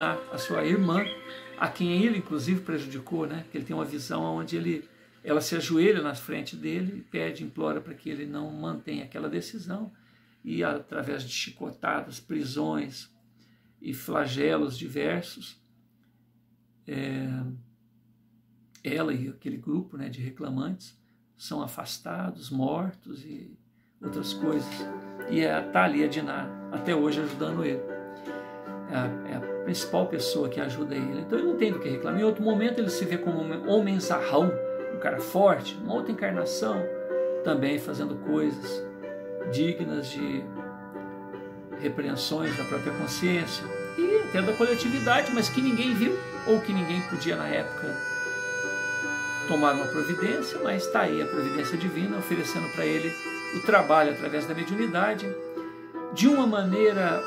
a sua irmã, a quem ele inclusive prejudicou, né? Ele tem uma visão onde ele, ela se ajoelha na frente dele, pede, implora para que ele não mantenha aquela decisão e através de chicotadas, prisões e flagelos diversos, é, ela e aquele grupo né, de reclamantes são afastados, mortos e outras coisas. E está é, ali a Diná, até hoje ajudando ele. É é principal pessoa que ajuda ele. Então ele não tem do que reclamar. Em outro momento ele se vê como um homem zarrão, um cara forte, uma outra encarnação, também fazendo coisas dignas de repreensões da própria consciência e até da coletividade, mas que ninguém viu ou que ninguém podia na época tomar uma providência, mas está aí a providência divina oferecendo para ele o trabalho através da mediunidade de uma maneira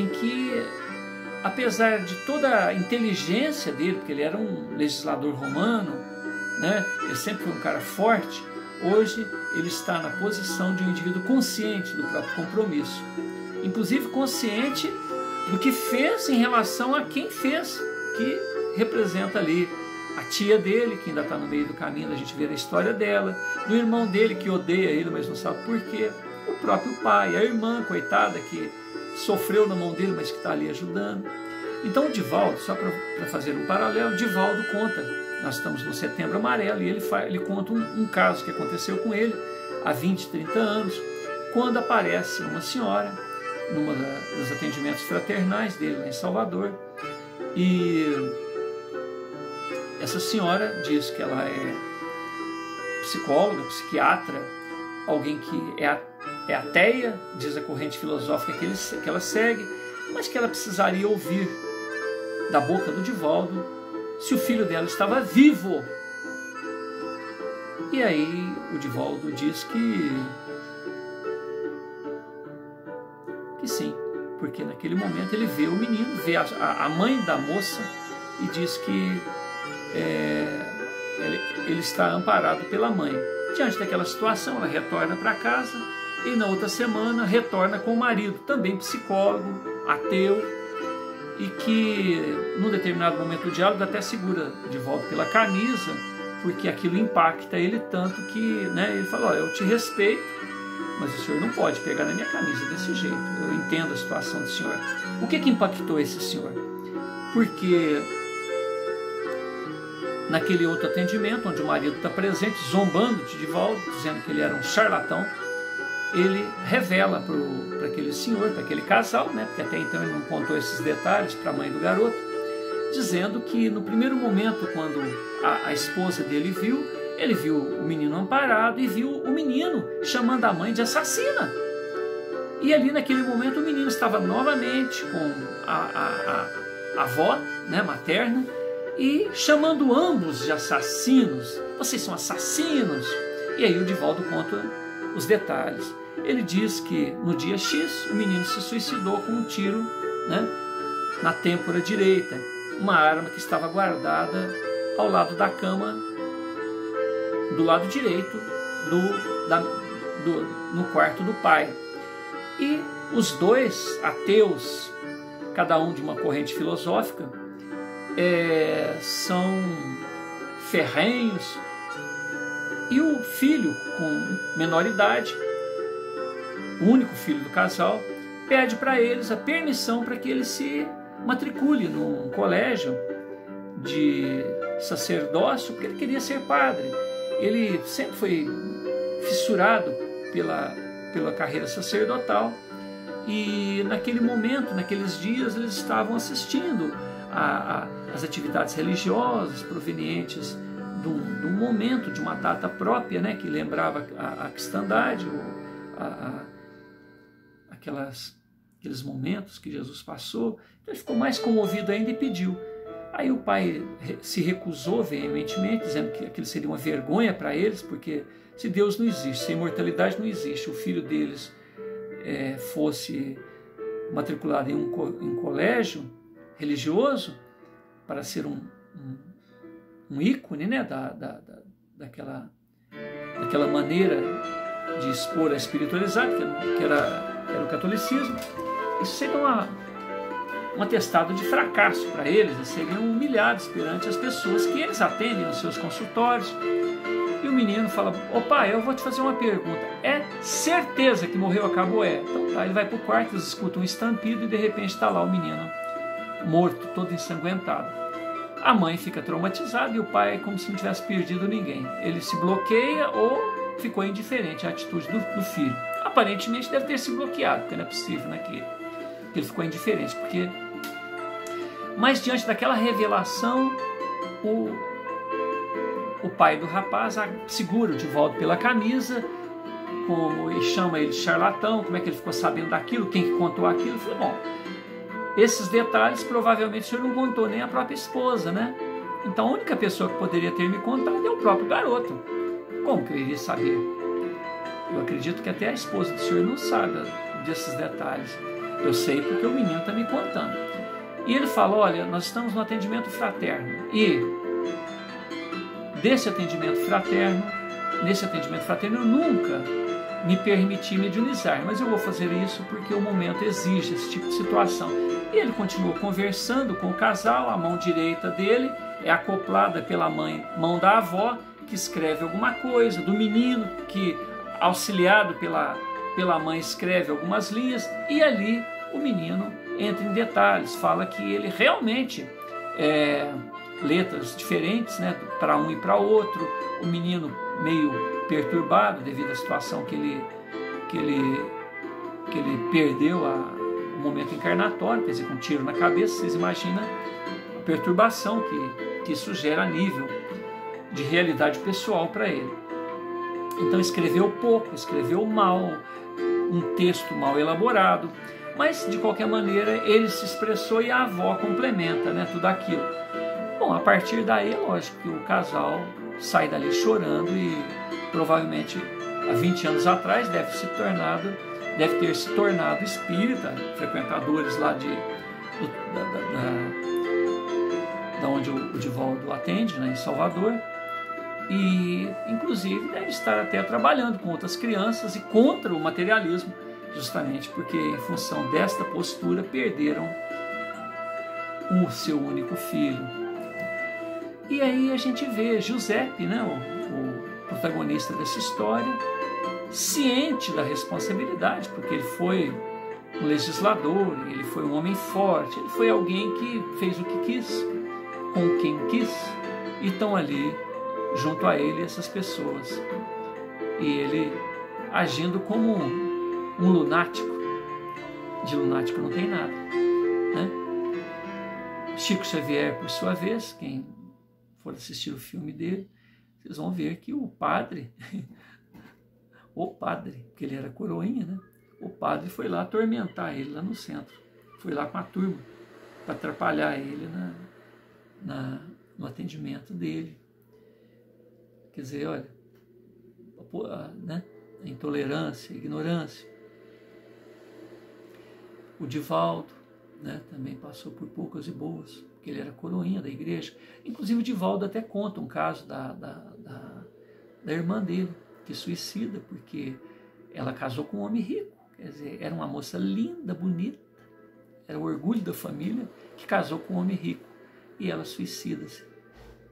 em que, apesar de toda a inteligência dele, porque ele era um legislador romano, né, ele sempre foi um cara forte, hoje ele está na posição de um indivíduo consciente do próprio compromisso, inclusive consciente do que fez em relação a quem fez, que representa ali a tia dele, que ainda está no meio do caminho, a gente vê a história dela, do irmão dele que odeia ele, mas não sabe por quê, o próprio pai, a irmã, coitada, que sofreu na mão dele, mas que está ali ajudando. Então o Divaldo, só para fazer um paralelo, Divaldo conta, nós estamos no setembro amarelo, e ele, faz, ele conta um, um caso que aconteceu com ele há 20, 30 anos, quando aparece uma senhora, num dos atendimentos fraternais dele lá em Salvador, e essa senhora diz que ela é psicóloga, psiquiatra, alguém que é, é ateia, diz a corrente filosófica que, ele, que ela segue, mas que ela precisaria ouvir da boca do Divaldo se o filho dela estava vivo. E aí o Divaldo diz que que sim, porque naquele momento ele vê o menino, vê a, a mãe da moça e diz que é, ele, ele está amparado pela mãe. Diante daquela situação, ela retorna para casa e na outra semana retorna com o marido, também psicólogo, ateu, e que num determinado momento do diálogo até segura de volta pela camisa, porque aquilo impacta ele tanto que né, ele fala: Eu te respeito, mas o senhor não pode pegar na minha camisa desse jeito. Eu entendo a situação do senhor. O que, que impactou esse senhor? Porque naquele outro atendimento, onde o marido está presente, zombando de Divaldo, dizendo que ele era um charlatão, ele revela para aquele senhor, para aquele casal, né, porque até então ele não contou esses detalhes para a mãe do garoto, dizendo que no primeiro momento, quando a, a esposa dele viu, ele viu o menino amparado e viu o menino chamando a mãe de assassina. E ali naquele momento o menino estava novamente com a, a, a avó né, materna e chamando ambos de assassinos. Vocês são assassinos. E aí o Divaldo conta os detalhes. Ele diz que no dia X o menino se suicidou com um tiro né, na têmpora direita, uma arma que estava guardada ao lado da cama, do lado direito do, da, do, no quarto do pai. E os dois ateus, cada um de uma corrente filosófica, é, são ferrenhos. E o filho, com menor idade, o único filho do casal, pede para eles a permissão para que ele se matricule num colégio de sacerdócio, porque ele queria ser padre. Ele sempre foi fissurado pela, pela carreira sacerdotal e naquele momento, naqueles dias, eles estavam assistindo a, a, as atividades religiosas provenientes de um, momento, de uma data própria, né, que lembrava a, a cristandade, ou a, aquelas, aqueles momentos que Jesus passou. Então ele ficou mais comovido ainda e pediu. Aí o pai se recusou veementemente, dizendo que aquilo seria uma vergonha para eles, porque se Deus não existe, se a imortalidade não existe, o filho deles é, fosse matriculado em um, em um colégio, religioso para ser um, um, um ícone né, da, da, da, daquela, daquela maneira de expor a espiritualidade, que era, era o catolicismo. isso seria uma, um atestado de fracasso para eles, eles seriam humilhados perante as pessoas que eles atendem nos seus consultórios. E o menino fala: Ô pai, eu vou te fazer uma pergunta. É certeza que morreu, acabou? É. Então tá, ele vai para o quarto, eles escutam um estampido e de repente está lá o menino morto, todo ensanguentado. A mãe fica traumatizada e o pai é como se não tivesse perdido ninguém. Ele se bloqueia ou ficou indiferente à atitude do, do filho. Aparentemente deve ter se bloqueado, porque não é possível né, que, que ele ficou indiferente. Porque... Mas diante daquela revelação, o, o pai do rapaz segura o Divaldo pela camisa, como e chama ele de charlatão, como é que ele ficou sabendo daquilo, quem que contou aquilo. Eu falei, bom, esses detalhes provavelmente o senhor não contou nem a própria esposa, né? Então a única pessoa que poderia ter me contado é o próprio garoto. Como que eu iria saber? Eu acredito que até a esposa do senhor não sabe desses detalhes. Eu sei porque o menino está me contando. E ele fala: olha, nós estamos no atendimento fraterno. E desse atendimento fraterno, nesse atendimento fraterno, eu nunca me permiti mediunizar, mas eu vou fazer isso porque o momento exige esse tipo de situação. E ele continuou conversando com o casal, a mão direita dele é acoplada pela mãe, mão da avó, que escreve alguma coisa, do menino que, auxiliado pela, pela mãe, escreve algumas linhas, e ali o menino entra em detalhes, fala que ele realmente é, letras diferentes, né, para um e para outro, o menino meio perturbado devido à situação que ele que ele que ele perdeu a, momento encarnatório, quer dizer, com um tiro na cabeça, vocês imaginam a perturbação que, que isso gera a nível de realidade pessoal para ele. Então escreveu pouco, escreveu mal, um texto mal elaborado, mas de qualquer maneira ele se expressou e a avó complementa né, tudo aquilo. Bom, a partir daí lógico que o casal sai dali chorando e provavelmente há 20 anos atrás deve se tornado deve ter se tornado espírita, frequentadores lá de, do, da, da, da, da, onde o, o Divaldo atende, né, em Salvador, e inclusive deve estar até trabalhando com outras crianças e contra o materialismo, justamente porque em função desta postura perderam o seu único filho. E aí a gente vê Giuseppe, né, o, o protagonista dessa história, ciente da responsabilidade, porque ele foi um legislador, ele foi um homem forte, ele foi alguém que fez o que quis, com quem quis, e estão ali junto a ele essas pessoas. E ele agindo como um, um lunático. De lunático não tem nada. Né? Chico Xavier, por sua vez, quem for assistir o filme dele, vocês vão ver que o padre o padre, que ele era coroinha, né? O padre foi lá atormentar ele lá no centro. Foi lá com a turma para atrapalhar ele na, na, no atendimento dele. Quer dizer, olha, a, né? a intolerância, a ignorância. O Divaldo né? também passou por poucas e boas, porque ele era coroinha da igreja. Inclusive o Divaldo até conta um caso da, da, da, da irmã dele, que suicida porque ela casou com um homem rico. Quer dizer, era uma moça linda, bonita, era o orgulho da família, que casou com um homem rico. E ela suicida-se,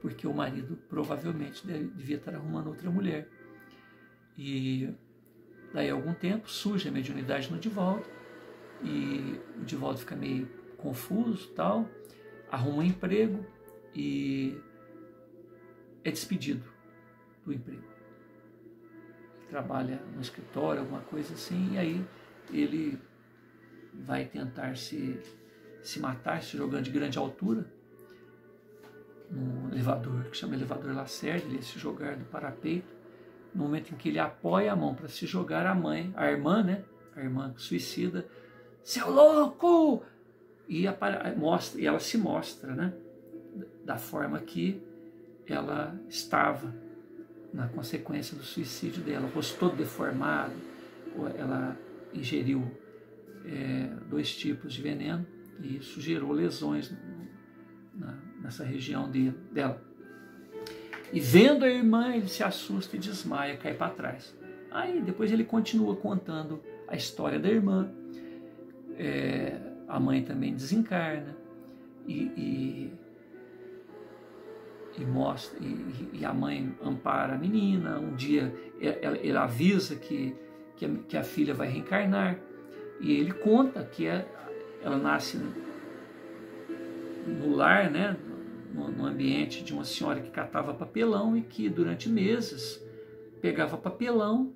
porque o marido provavelmente devia estar arrumando outra mulher. E daí a algum tempo surge a mediunidade no Divaldo, e o Divaldo fica meio confuso, tal, arruma um emprego e é despedido do emprego trabalha no escritório, alguma coisa assim, e aí ele vai tentar se, se matar, se jogando de grande altura, num elevador que chama elevador Lacerda, ele ia se jogar do parapeito. No momento em que ele apoia a mão para se jogar, a mãe, a irmã, né? A irmã suicida, seu louco! E, mostra, e ela se mostra, né? Da forma que ela estava na consequência do suicídio dela. O rosto todo deformado, ela ingeriu é, dois tipos de veneno e isso gerou lesões na, nessa região de, dela. E vendo a irmã, ele se assusta e desmaia, cai para trás. Aí depois ele continua contando a história da irmã, é, a mãe também desencarna e, e, e mostra e, e, a mãe ampara a menina. Um dia ele avisa que, que a, que, a, filha vai reencarnar e ele conta que é, ela nasce no lar, né, no, no ambiente de uma senhora que catava papelão e que durante meses pegava papelão,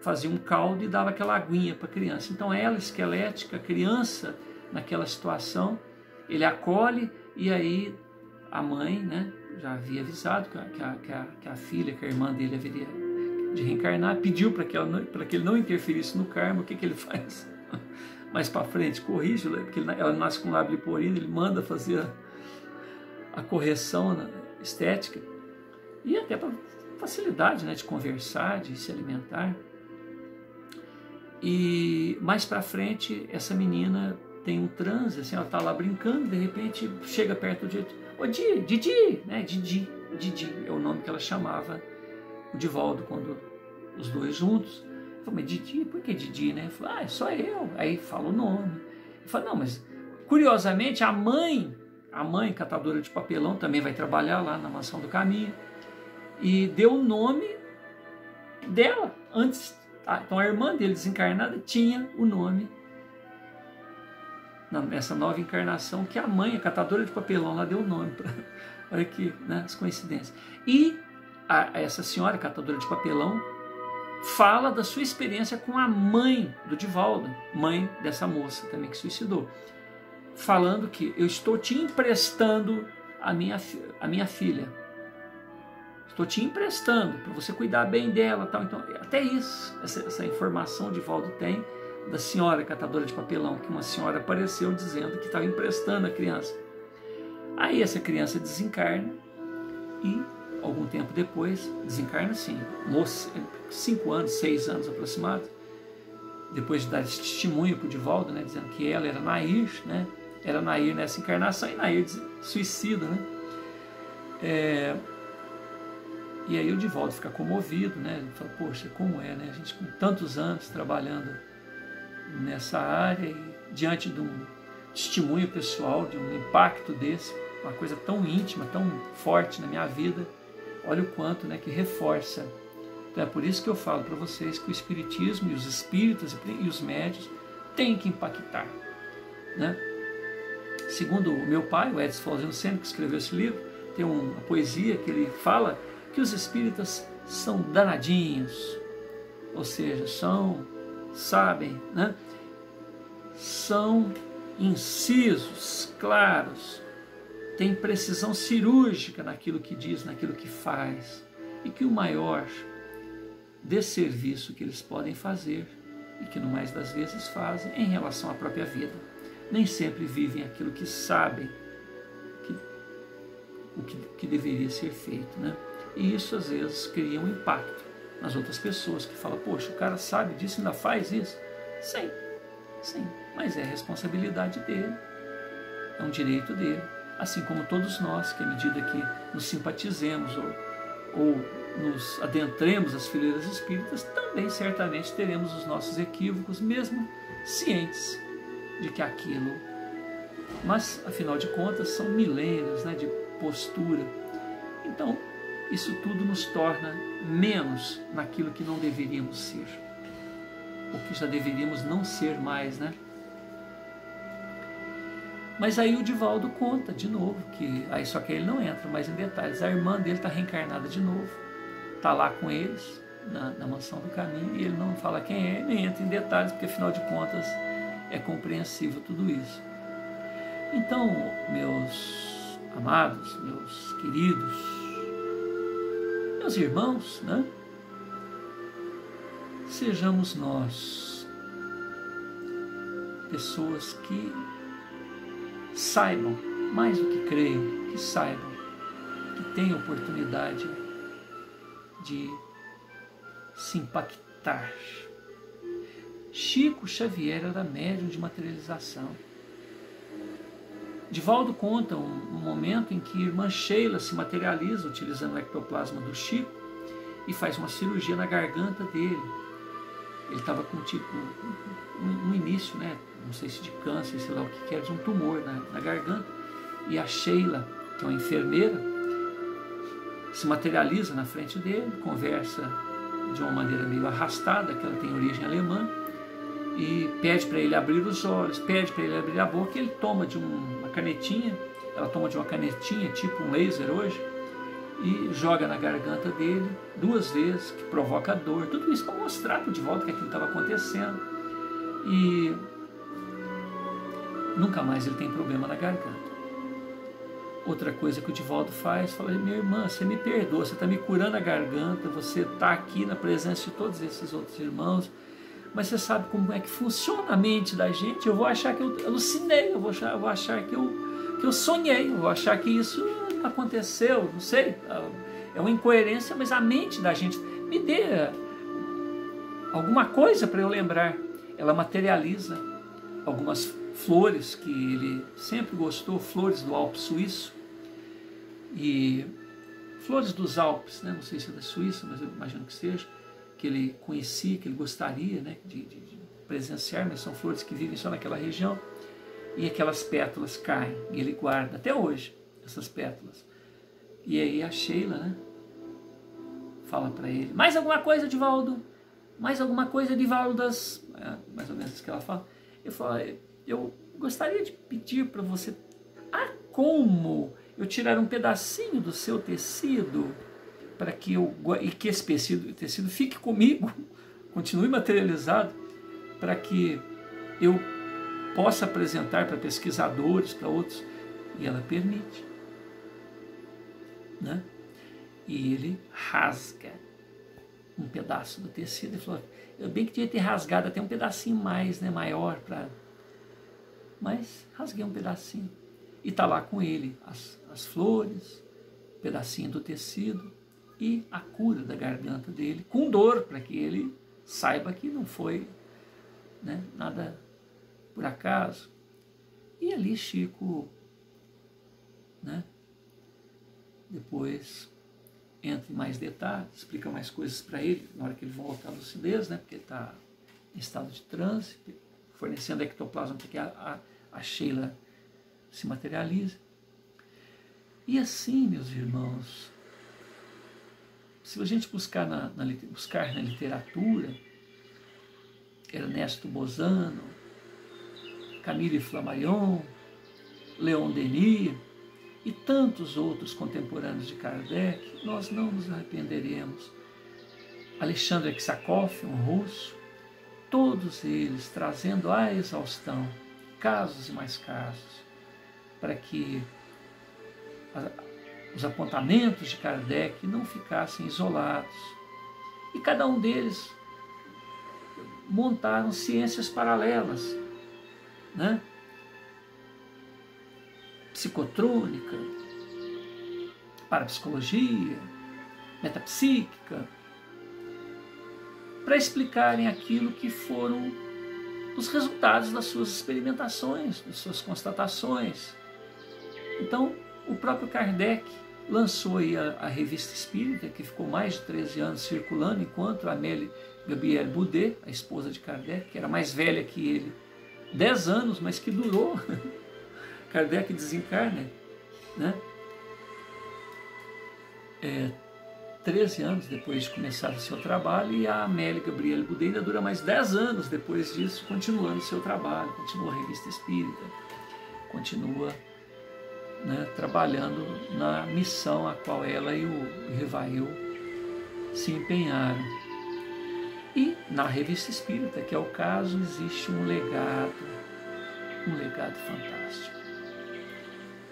fazia um caldo e dava aquela aguinha para a criança. Então ela, esquelética, criança, naquela situação, ele acolhe e aí a mãe, né, já havia avisado que a, que a, que a, filha, que a irmã dele haveria de reencarnar, pediu para que, que ele não interferisse no karma, o que, que ele faz? Mais para frente, corrige, né, porque ela nasce com lábio liporino, ele manda fazer a, correção estética e até para facilidade né, de conversar, de se alimentar. E mais para frente, essa menina tem um transe, assim, ela tá lá brincando, de repente chega perto de Ô Didi, Didi, né? Didi, Didi é o nome que ela chamava o Divaldo quando os dois juntos. Eu falei, mas Didi, por que Didi, né? Falei, ah, é só eu. Aí fala o nome. Eu falei, não, mas curiosamente a mãe, a mãe catadora de papelão também vai trabalhar lá na Mansão do Caminho e deu o nome dela antes. Tá? Então a irmã dele desencarnada tinha o nome nessa nova encarnação que a mãe, a catadora de papelão, lá deu o nome. Olha aqui, né, as coincidências. E a, essa senhora, catadora de papelão, fala da sua experiência com a mãe do Divaldo, mãe dessa moça também que suicidou, falando que eu estou te emprestando a minha, a minha filha. Estou te emprestando para você cuidar bem dela, tal. Então, até isso, essa, essa informação o Divaldo tem da senhora catadora de papelão, que uma senhora apareceu dizendo que estava emprestando a criança. Aí essa criança desencarna e algum tempo depois, desencarna sim, moça, cinco anos, seis anos aproximado, depois de dar esse testemunho para o Divaldo, né, dizendo que ela era Nair, né, era Nair nessa encarnação e Nair suicida, né, é, e aí o Divaldo fica comovido, né, ele fala, poxa, como é, né, a gente com tantos anos trabalhando nessa área e diante de um testemunho pessoal, de um impacto desse, uma coisa tão íntima, tão forte na minha vida, olha o quanto né, que reforça. Então é por isso que eu falo para vocês que o Espiritismo e os espíritos e os médios têm que impactar. Né? Segundo o meu pai, o Edson Flauzino Senna, que escreveu esse livro, tem uma poesia que ele fala que os espíritas são danadinhos, ou seja, são sabem, né? são incisos claros, têm precisão cirúrgica naquilo que diz, naquilo que faz, e que o maior desserviço que eles podem fazer, e que no mais das vezes fazem, em relação à própria vida. Nem sempre vivem aquilo que sabem que, o que, que deveria ser feito. Né? E isso às vezes cria um impacto nas outras pessoas que falam, poxa, o cara sabe disso e ainda faz isso. Sim, sim, mas é responsabilidade dele, é um direito dele. Assim como todos nós, que à medida que nos simpatizemos ou, ou nos adentremos às fileiras espíritas, também certamente teremos os nossos equívocos, mesmo cientes de que aquilo. Mas, afinal de contas, são milênios né, de postura. Então, isso tudo nos torna menos naquilo que não deveríamos ser, o que já deveríamos não ser mais, né? Mas aí o Divaldo conta de novo que aí só que ele não entra mais em detalhes. A irmã dele está reencarnada de novo, está lá com eles na, na, mansão do caminho e ele não fala quem é, nem entra em detalhes porque afinal de contas é compreensível tudo isso. Então, meus amados, meus queridos, meus irmãos, né? Sejamos nós pessoas que saibam, mais do que creiam, que saibam, que tenham oportunidade de se impactar. Chico Xavier era médium de materialização. Divaldo conta um, um momento em que a irmã Sheila se materializa utilizando o ectoplasma do Chico e faz uma cirurgia na garganta dele. ele estava com tipo um, um, início, né? Não sei se de câncer, sei lá o que quer, de um tumor na, na garganta. E a Sheila, que é uma enfermeira, se materializa na frente dele, conversa de uma maneira meio arrastada, que ela tem origem alemã, e pede para ele abrir os olhos, pede para ele abrir a boca, ele toma de uma canetinha, ela toma de uma canetinha, tipo um laser hoje, e joga na garganta dele duas vezes, que provoca dor. Tudo isso para mostrar para o Divaldo que aquilo estava acontecendo. E nunca mais ele tem problema na garganta. Outra coisa que o Divaldo faz, fala, minha irmã, você me perdoa, você está me curando a garganta, você está aqui na presença de todos esses outros irmãos, mas você sabe como é que funciona a mente da gente, eu vou achar que eu alucinei, eu vou achar, eu vou achar que, eu, que eu sonhei, eu vou achar que isso aconteceu, não sei, é uma incoerência, mas a mente da gente me dê alguma coisa para eu lembrar. Ela materializa algumas flores que ele sempre gostou, flores do Alpe Suíço e flores dos Alpes, né? não sei se é da Suíça, mas eu imagino que seja, que ele conhecia, que ele gostaria né? de, de, de presenciar, mas são flores que vivem só naquela região e aquelas pétalas caem e ele guarda até hoje essas pétalas. E aí a Sheila, né? Fala para ele: Mais alguma coisa, Divaldo? Mais alguma coisa, Divaldas? É, mais ou menos isso que ela fala. Eu falo: Eu gostaria de pedir para você. Ah, como eu tirar um pedacinho do seu tecido para que eu e que esse tecido, tecido fique comigo, continue materializado, para que eu possa apresentar para pesquisadores, para outros, e ela permite né? E ele rasga um pedaço do tecido e falou: Eu bem que tinha ter rasgado até um pedacinho mais, né, maior para. Mas rasguei um pedacinho. E tá lá com ele as, as flores, um pedacinho do tecido e a cura da garganta dele, com dor, para que ele saiba que não foi né, nada por acaso. E ali Chico né, depois entra em mais detalhes, explica mais coisas para ele na hora que ele volta à lucidez, né? porque ele está em estado de transe, fornecendo ectoplasma para que a, a, a Sheila se materialize. E assim, meus irmãos, se a gente buscar na, na, buscar na literatura, Ernesto Bozano, Camille Flammarion, Leon Denis, e tantos outros contemporâneos de Kardec, nós não nos arrependeremos. Alexandre Ksakoff, um russo, todos eles trazendo à exaustão casos e mais casos, para que os apontamentos de Kardec não ficassem isolados. E cada um deles montaram ciências paralelas, né? psicotrônica, parapsicologia, metapsíquica, para explicarem aquilo que foram os resultados das suas experimentações, das suas constatações. Então, o próprio Kardec lançou aí a, a, revista Espírita, que ficou mais de 13 anos circulando, enquanto a Amélie Gabrielle Boudet, a esposa de Kardec, que era mais velha que ele, 10 anos, mas que durou Kardec desencarna, né? É, 13 anos depois de começar o seu trabalho e a Amélia Gabriela Budê ainda dura mais 10 anos depois disso, continuando o seu trabalho, continua a revista espírita, continua né, trabalhando na missão a qual ela e o Rivail se empenharam. E na revista espírita, que é o caso, existe um legado, um legado fantástico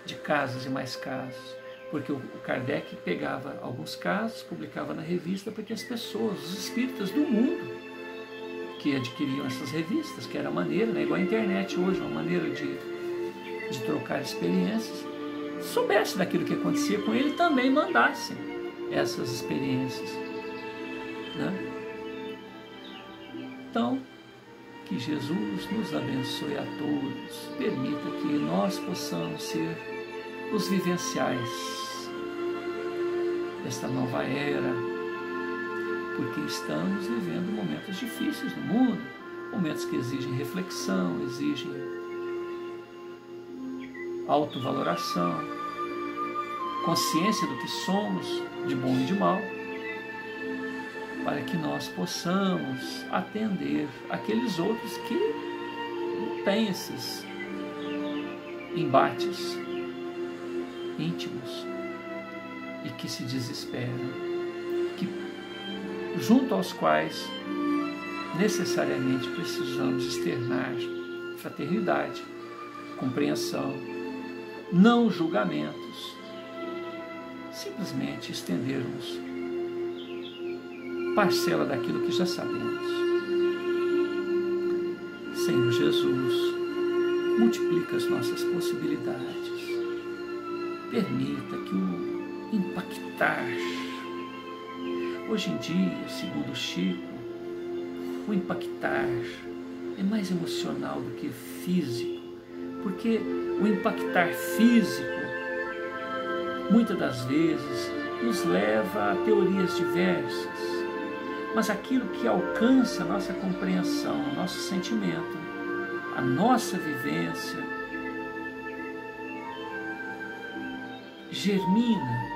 de casos e mais casos, porque o Kardec pegava alguns casos, publicava na revista para que as pessoas, os espíritas do mundo, que adquiriam essas revistas, que era maneira, né, igual a internet hoje, uma maneira de, de trocar experiências, soubesse daquilo que acontecia com ele também mandassem essas experiências. Né? Então, que Jesus nos abençoe a todos, permita que nós possamos ser os vivenciais desta nova era, porque estamos vivendo momentos difíceis no mundo, momentos que exigem reflexão, exigem autovaloração, consciência do que somos, de bom e de mal, para que nós possamos atender aqueles outros que têm esses embates íntimos e que se desesperam, que, junto aos quais necessariamente precisamos externar fraternidade, compreensão, não julgamentos, simplesmente estendermos parcela daquilo que já sabemos. Senhor Jesus, multiplica as nossas possibilidades. Permita que o impactar. Hoje em dia, segundo Chico, o impactar é mais emocional do que físico, porque o impactar físico muitas das vezes nos leva a teorias diversas, mas aquilo que alcança a nossa compreensão, o nosso sentimento, a nossa vivência, germina,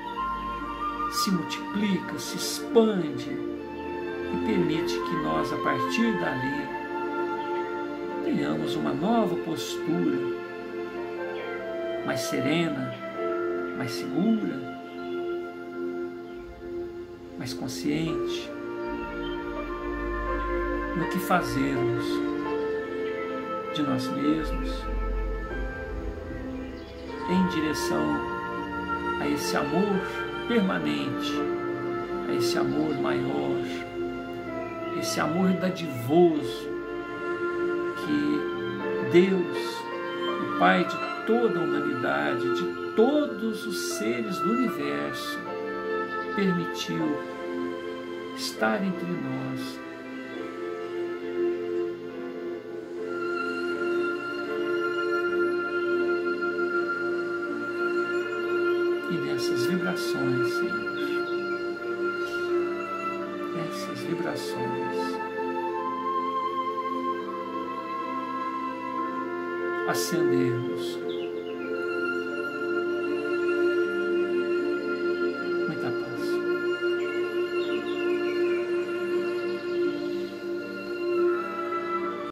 se multiplica, se expande e permite que nós, a partir dali, tenhamos uma nova postura mais serena, mais segura, mais consciente no que fazermos de nós mesmos em direção a esse amor permanente, a esse amor maior, esse amor dadivoso Deus, o Pai de toda a humanidade, de todos os seres do universo, permitiu estar entre nós. E nessas vibrações, Senhor, essas vibrações, acendermos